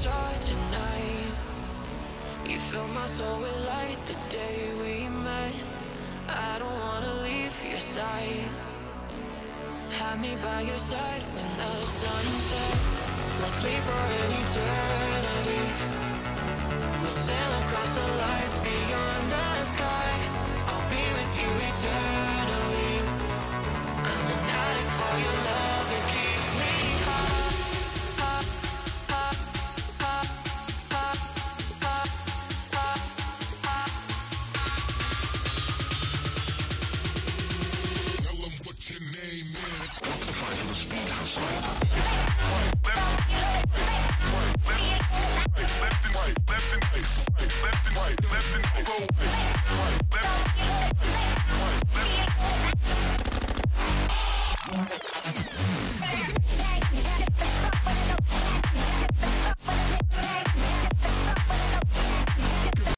start tonight. You fill my soul with light the day we met. I don't wanna leave your side. Have me by your side when the sun sets. Let's leave for an eternity. for the speed house.